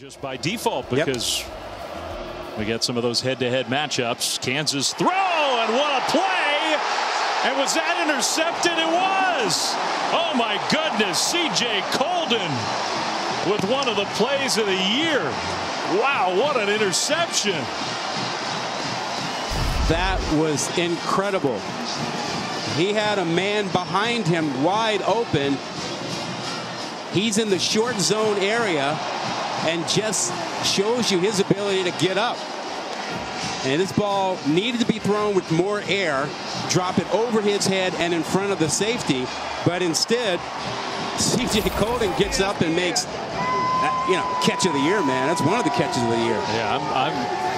Just by default because yep. we get some of those head-to-head -head matchups. Kansas throw and what a play! And was that intercepted? It was! Oh my goodness, C.J. Coldon with one of the plays of the year. Wow, what an interception! That was incredible. He had a man behind him wide open. He's in the short zone area and just shows you his ability to get up. And this ball needed to be thrown with more air, drop it over his head and in front of the safety. But instead, C.J. Coldon gets up and makes, uh, you know, catch of the year, man. That's one of the catches of the year. Yeah, I'm, I'm